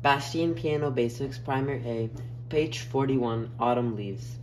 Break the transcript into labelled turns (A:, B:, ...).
A: Bastian Piano Basics, Primer A, page 41, Autumn Leaves.